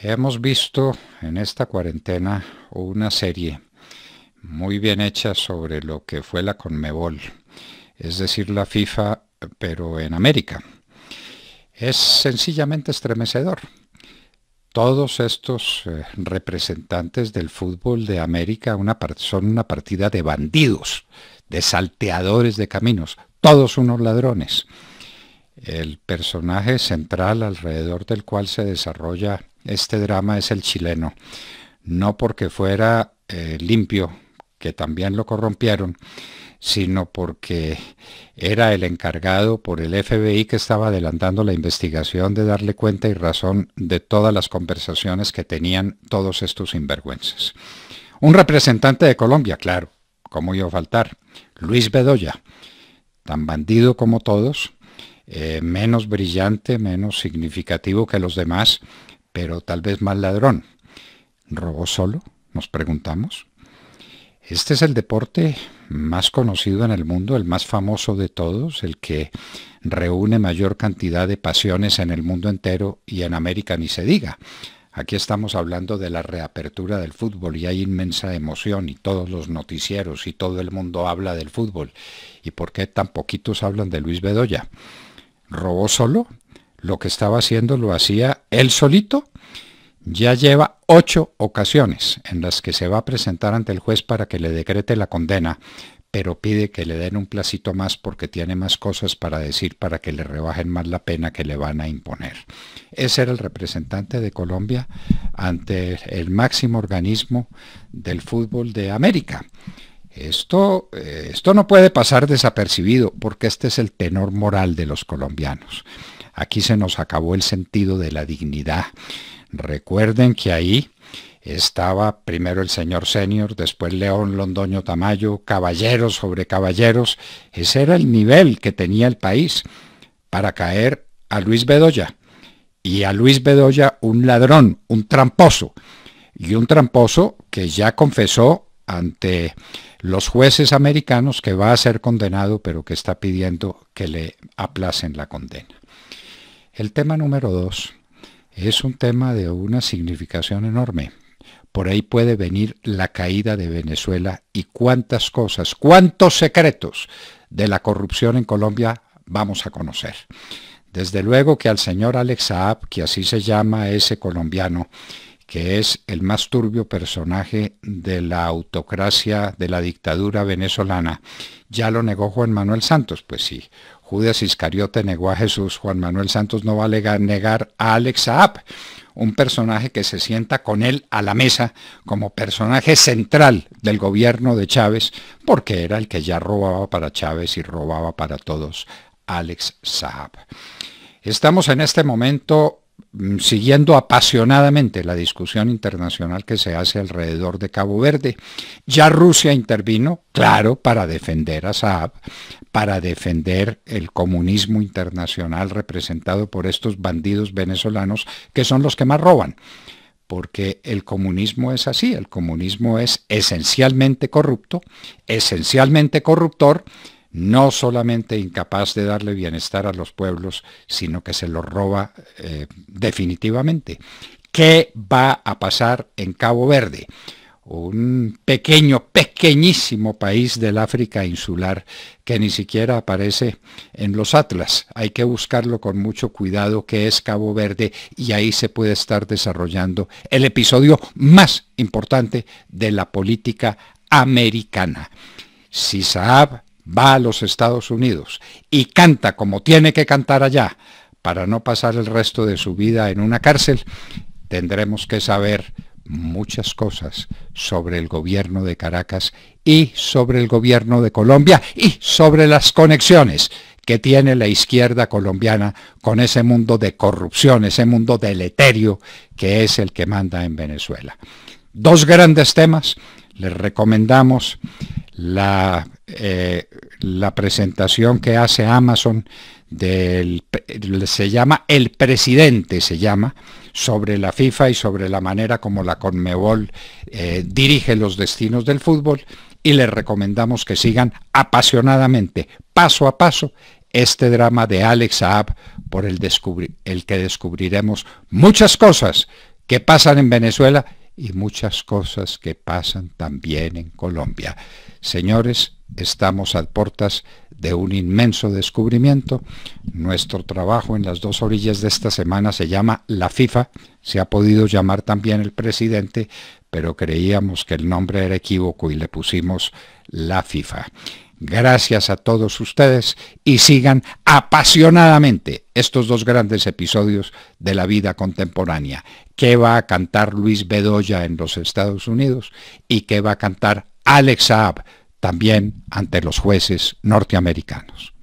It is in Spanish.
Hemos visto en esta cuarentena una serie muy bien hecha sobre lo que fue la Conmebol, es decir, la FIFA, pero en América. Es sencillamente estremecedor. Todos estos eh, representantes del fútbol de América son una partida de bandidos, de salteadores de caminos, todos unos ladrones. El personaje central alrededor del cual se desarrolla este drama es el chileno. No porque fuera eh, limpio, que también lo corrompieron, sino porque era el encargado por el FBI que estaba adelantando la investigación de darle cuenta y razón de todas las conversaciones que tenían todos estos sinvergüenzas. Un representante de Colombia, claro, ¿cómo iba a faltar? Luis Bedoya, tan bandido como todos, eh, menos brillante, menos significativo que los demás, pero tal vez más ladrón. ¿Robó solo? Nos preguntamos. Este es el deporte más conocido en el mundo, el más famoso de todos, el que reúne mayor cantidad de pasiones en el mundo entero y en América ni se diga. Aquí estamos hablando de la reapertura del fútbol y hay inmensa emoción y todos los noticieros y todo el mundo habla del fútbol. ¿Y por qué tan poquitos hablan de Luis Bedoya? ¿Robó solo? ¿Lo que estaba haciendo lo hacía él solito? Ya lleva ocho ocasiones en las que se va a presentar ante el juez para que le decrete la condena, pero pide que le den un placito más porque tiene más cosas para decir para que le rebajen más la pena que le van a imponer. Ese era el representante de Colombia ante el máximo organismo del fútbol de América. Esto, eh, esto no puede pasar desapercibido porque este es el tenor moral de los colombianos. Aquí se nos acabó el sentido de la dignidad. Recuerden que ahí estaba primero el señor senior, después León Londoño Tamayo, caballeros sobre caballeros. Ese era el nivel que tenía el país para caer a Luis Bedoya. Y a Luis Bedoya un ladrón, un tramposo. Y un tramposo que ya confesó ante los jueces americanos que va a ser condenado, pero que está pidiendo que le aplacen la condena. El tema número dos es un tema de una significación enorme. Por ahí puede venir la caída de Venezuela y cuántas cosas, cuántos secretos de la corrupción en Colombia vamos a conocer. Desde luego que al señor Alex Saab, que así se llama ese colombiano, que es el más turbio personaje de la autocracia, de la dictadura venezolana. Ya lo negó Juan Manuel Santos, pues sí. Judas Iscariote negó a Jesús, Juan Manuel Santos no va a negar a Alex Saab, un personaje que se sienta con él a la mesa como personaje central del gobierno de Chávez, porque era el que ya robaba para Chávez y robaba para todos, Alex Saab. Estamos en este momento Mm, siguiendo apasionadamente la discusión internacional que se hace alrededor de Cabo Verde. Ya Rusia intervino, claro, para defender a Saab, para defender el comunismo internacional representado por estos bandidos venezolanos que son los que más roban. Porque el comunismo es así, el comunismo es esencialmente corrupto, esencialmente corruptor, no solamente incapaz de darle bienestar a los pueblos, sino que se los roba eh, definitivamente. ¿Qué va a pasar en Cabo Verde? Un pequeño, pequeñísimo país del África insular que ni siquiera aparece en los atlas. Hay que buscarlo con mucho cuidado que es Cabo Verde y ahí se puede estar desarrollando el episodio más importante de la política americana. Si Saab va a los Estados Unidos y canta como tiene que cantar allá para no pasar el resto de su vida en una cárcel, tendremos que saber muchas cosas sobre el gobierno de Caracas y sobre el gobierno de Colombia y sobre las conexiones que tiene la izquierda colombiana con ese mundo de corrupción, ese mundo deleterio que es el que manda en Venezuela. Dos grandes temas, les recomendamos la, eh, la presentación que hace Amazon del, se llama El Presidente, se llama, sobre la FIFA y sobre la manera como la Conmebol eh, dirige los destinos del fútbol y les recomendamos que sigan apasionadamente, paso a paso, este drama de Alex Saab por el, el que descubriremos muchas cosas que pasan en Venezuela y muchas cosas que pasan también en Colombia. Señores, estamos a puertas de un inmenso descubrimiento. Nuestro trabajo en las dos orillas de esta semana se llama La FIFA. Se ha podido llamar también el presidente, pero creíamos que el nombre era equívoco y le pusimos La FIFA. Gracias a todos ustedes y sigan apasionadamente estos dos grandes episodios de la vida contemporánea. ¿Qué va a cantar Luis Bedoya en los Estados Unidos? ¿Y qué va a cantar Alex Saab también ante los jueces norteamericanos?